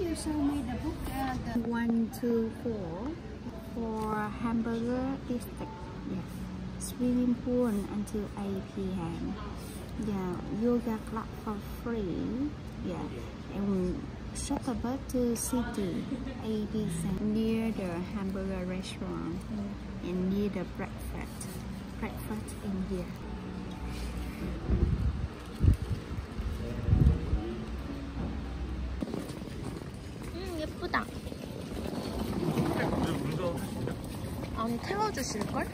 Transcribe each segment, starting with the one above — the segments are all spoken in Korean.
you show me the book? Uh, the one, two, four for hamburger district. Yes. Swimming pool until 8 p.m. Yeah, yoga club for free. Yeah, and shuttle bus to city ABC near the hamburger restaurant and near the breakfast. Breakfast in here. 아니 태워주실 걸?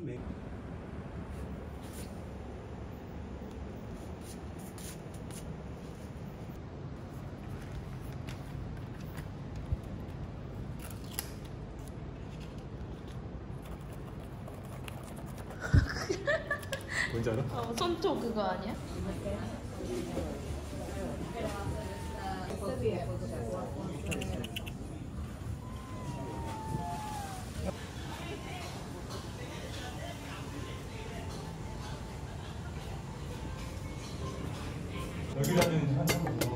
뭔지 알아? 어, 손톱 그거 아니야? 여기라는 한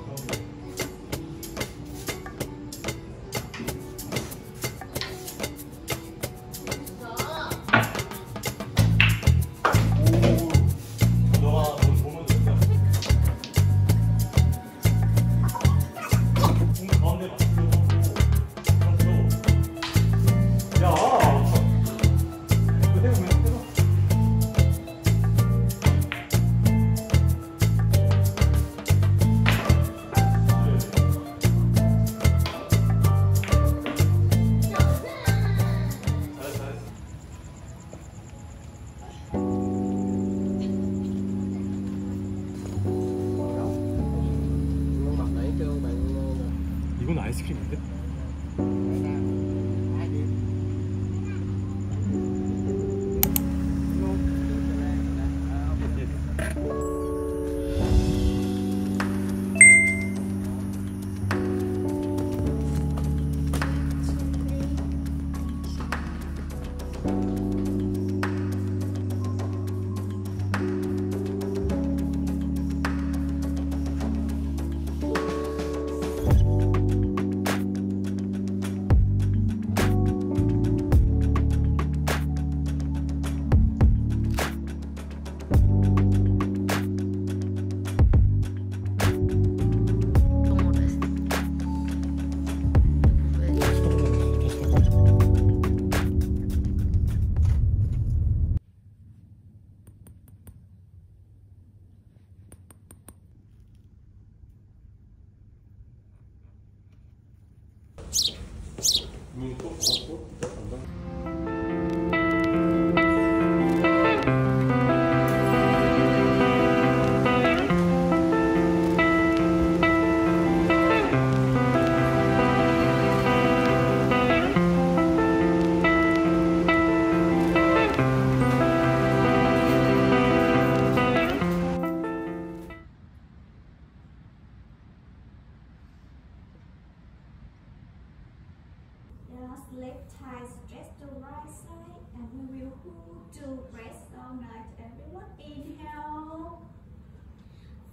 thigh stretch to right side and we will hold to rest all night. Everyone inhale.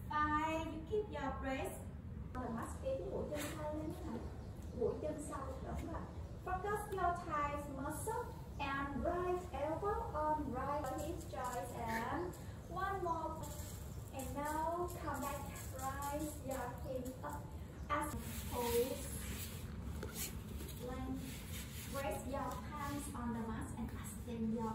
Five, you keep your breath. Rồi mắt cái mũi chân thay lên này. Mũi chân sau đúng rồi. Focus your thighs muscle and right elbow on right hip joint and one more. And now come back, rise your chin up as hold, Length. Raise your eyes on the mask and ask them your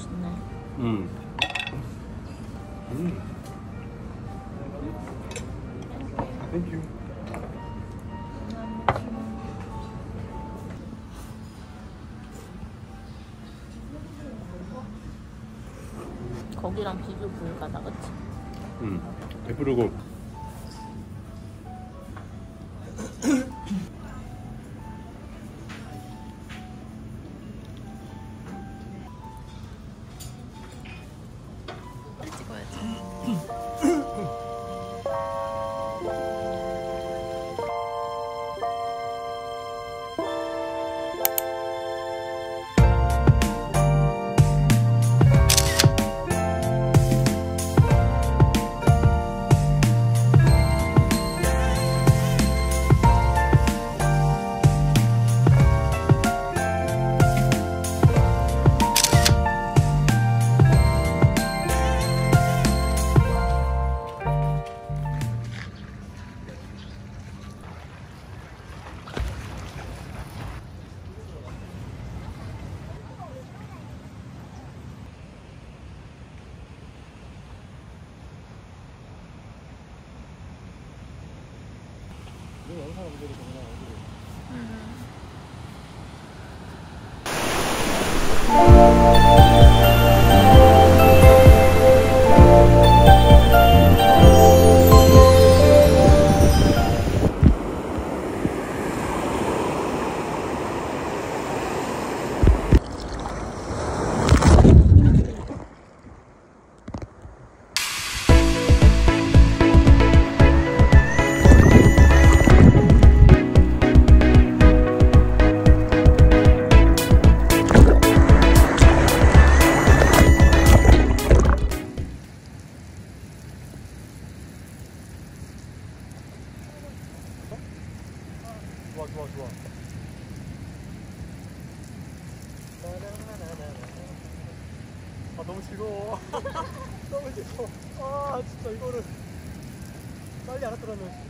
맛있네. 음. 음. 거기랑 비교 불가다 그치? 음 배부르고 Oh, beautiful. 너무 즐거워. 아 진짜 이거를 빨리 알았더라면.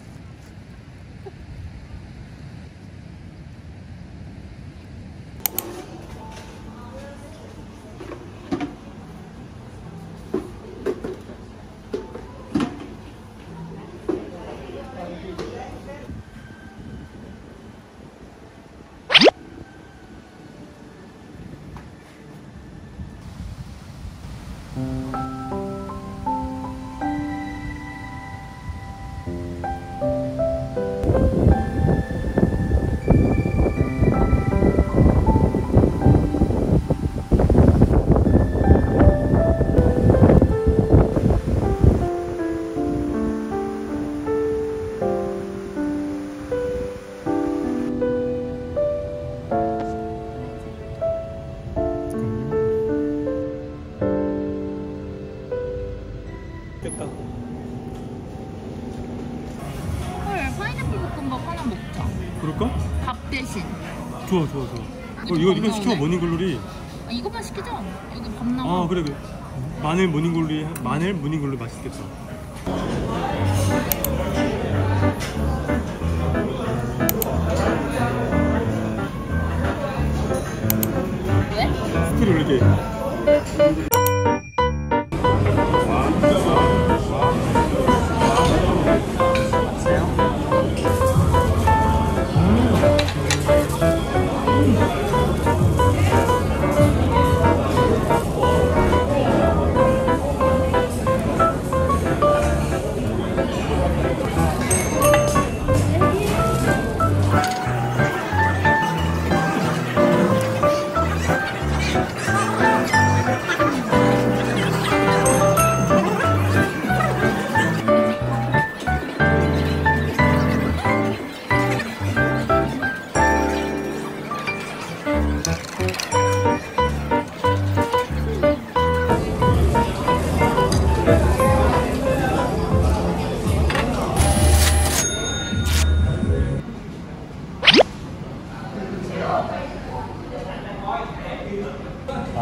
何? 이거 이거 시켜 morning glory. 아, 이것만 시키자 여기 밥 나와 아 그래 그래. 마늘 morning glory 마늘 morning glory 맛있겠다. 왜? 스토리 올리게.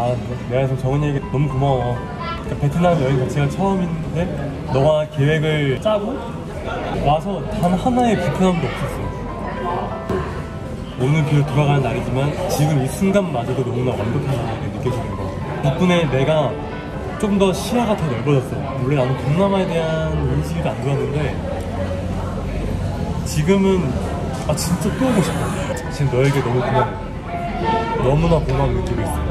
아, 내가 지금 정은이에게 너무 고마워. 그러니까 베트남 여행 자체가 처음인데 너가 계획을 짜고 와서 단 하나의 불편함도 없었어. 오늘 비로 돌아가는 날이지만 지금 이 순간마저도 너무나 완벽하게 느껴지는 거. 덕분에 내가 좀 더 시야가 더 넓어졌어. 원래 나는 동남아에 대한 인식이 안 좋았는데 지금은 아 진짜 또 오고 싶어. 지금 너에게 너무 고마워. 너무나 고마운 느끼고 있어.